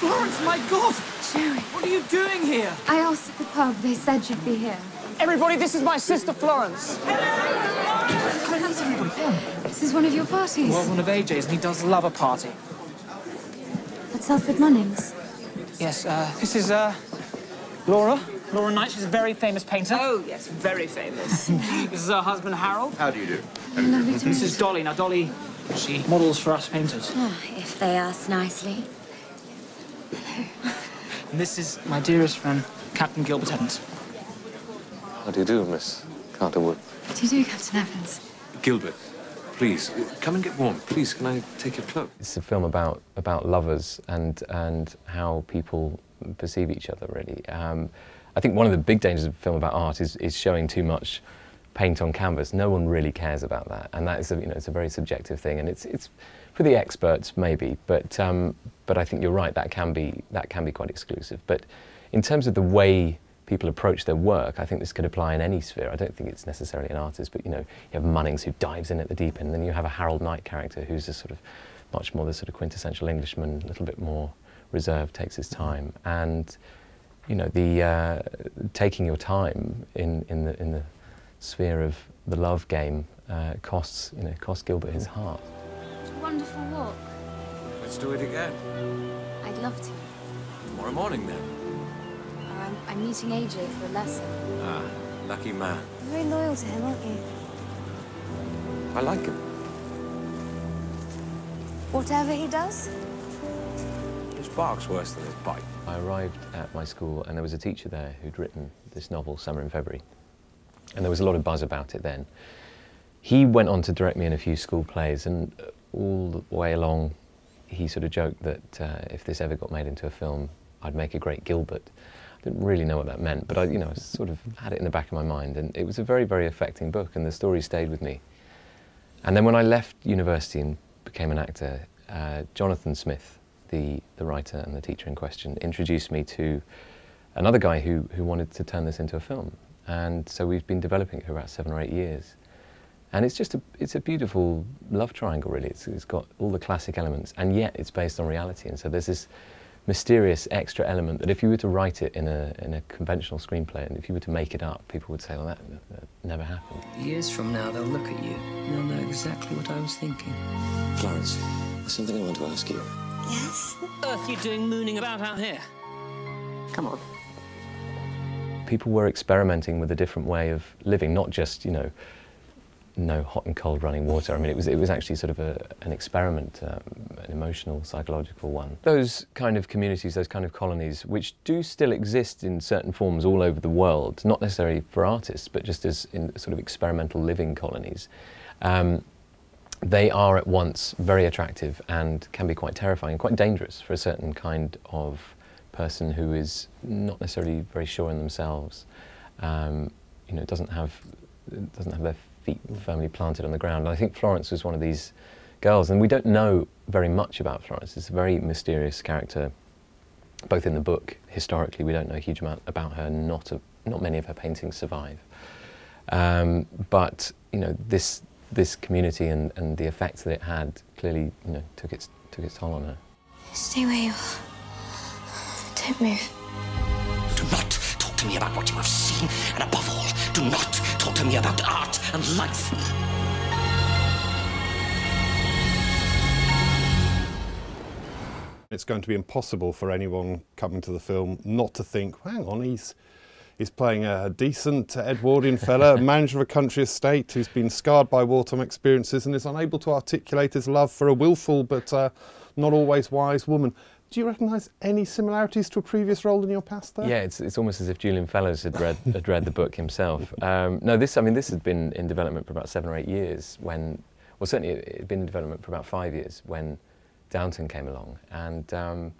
Florence, my God! Joey. What are you doing here? I asked at the pub. They said you'd be here. Everybody, this is my sister Florence. This is one of your parties. Well, one of AJ's, and he does love a party. At Alfred Munnings. Yes, uh, this is, uh, Laura. Laura Knight, she's a very famous painter. Oh, yes, very famous. This is her husband, Harold. How do you do? Lovely to This is Dolly. Now, Dolly, she models for us painters. Ah, If they ask nicely. Hello. And this is my dearest friend, Captain Gilbert Evans. How do you do, Miss Carterwood? How do you do, Captain Evans? Gilbert, please, come and get warm. Please, can I take your cloak? It's a film about, about lovers and, and how people perceive each other, really. Um, I think one of the big dangers of a film about art is, is showing too much paint on canvas. No one really cares about that, and that is a, you know, it's a very subjective thing, and it's, it's for the experts maybe, but, um, but I think you're right, that can, be, that can be quite exclusive. But in terms of the way people approach their work, I think this could apply in any sphere. I don't think it's necessarily an artist, but you know, you have Munnings who dives in at the deep end, and then you have a Harold Knight character who's a sort of much more the sort of quintessential Englishman, a little bit more reserved, takes his time, and you know, the uh, taking your time in, in the in the sphere of the love game uh, costs you know cost Gilbert his heart. It's a wonderful walk. Let's do it again. I'd love to. Tomorrow morning, then. Uh, I'm, I'm meeting AJ for a lesson. Ah, lucky man. You're very loyal to him, aren't you? I like him. Whatever he does? Bark's worse than his bite. I arrived at my school and there was a teacher there who'd written this novel, Summer in February. And there was a lot of buzz about it then. He went on to direct me in a few school plays and all the way along he sort of joked that uh, if this ever got made into a film, I'd make a great Gilbert. I didn't really know what that meant, but I, you know, sort of had it in the back of my mind. And it was a very, very affecting book and the story stayed with me. And then when I left university and became an actor, uh, Jonathan Smith, the, the writer and the teacher in question, introduced me to another guy who, who wanted to turn this into a film. And so we've been developing it for about seven or eight years. And it's just a, it's a beautiful love triangle, really. It's, it's got all the classic elements, and yet it's based on reality. And so there's this mysterious extra element that if you were to write it in a, in a conventional screenplay, and if you were to make it up, people would say, well, that, that never happened. Years from now, they'll look at you and they'll know exactly what I was thinking. Florence, there's something I want to ask you. Yes. Earth you doing mooning about out here? Come on. People were experimenting with a different way of living, not just, you know, no hot and cold running water. I mean, it was, it was actually sort of a, an experiment, um, an emotional, psychological one. Those kind of communities, those kind of colonies, which do still exist in certain forms all over the world, not necessarily for artists, but just as in sort of experimental living colonies, um, they are at once very attractive and can be quite terrifying, quite dangerous for a certain kind of person who is not necessarily very sure in themselves. Um, you know, doesn't have doesn't have their feet firmly planted on the ground. And I think Florence was one of these girls, and we don't know very much about Florence. It's a very mysterious character, both in the book. Historically, we don't know a huge amount about her. Not a, not many of her paintings survive. Um, but you know, this this community and, and the effect that it had clearly, you know, took its took its toll on her. Stay where you are. Don't move. Do not talk to me about what you have seen, and above all, do not talk to me about art and life. It's going to be impossible for anyone coming to the film not to think, hang on, he's he's playing a decent Edwardian fella, manager of a country estate who's been scarred by wartime experiences and is unable to articulate his love for a willful but uh, not always wise woman. Do you recognise any similarities to a previous role in your past there? Yeah, it's, it's almost as if Julian Fellowes had read, had read the book himself. Um, no, this, I mean, this had been in development for about seven or eight years when, well, certainly it had been in development for about five years when Downton came along. And um,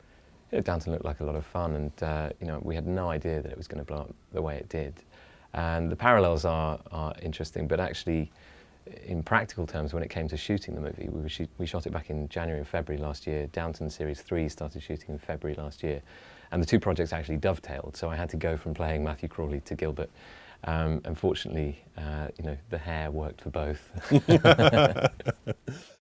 you know, Downton looked like a lot of fun, and uh, you know, we had no idea that it was going to blow up the way it did. And the parallels are, are interesting, but actually, in practical terms, when it came to shooting the movie, we, shoot, we shot it back in January and February last year. Downton Series 3 started shooting in February last year. And the two projects actually dovetailed, so I had to go from playing Matthew Crawley to Gilbert. Um, unfortunately, uh, you know, the hair worked for both.